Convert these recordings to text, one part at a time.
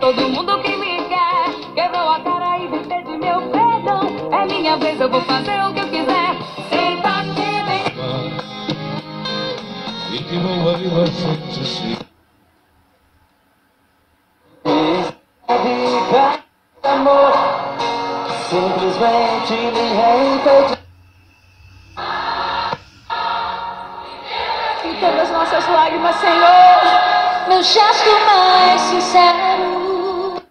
todo mundo que me quer. Quebrou a cara e me pede meu perdão. É minha vez, eu vou fazer o que eu quiser. Senta aqui, vem. e que vai você se Diga, amor, simplesmente me reimpediu. Entenda as nossas lágrimas, Senhor. Meu gesto mais sincero.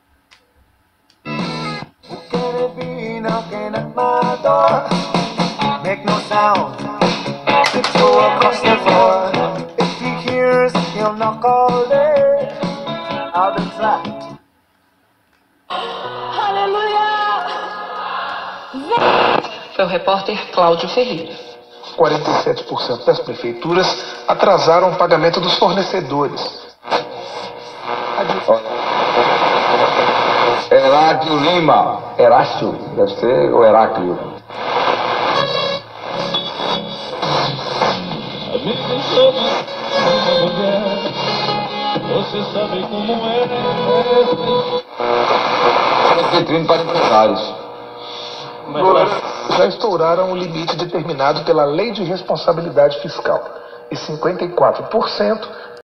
Can it be knocking at my door? Make no sound. Tiptoe across the floor. If he hears, he'll knock all day. I've been trapped. Foi o repórter Cláudio Ferreira. 47% das prefeituras atrasaram o pagamento dos fornecedores. Heráclio Lima. Herácio, deve ser o Heráclio. Você sabe como é. Vitrine para empresários. Já estouraram o limite determinado pela Lei de Responsabilidade Fiscal. E 54%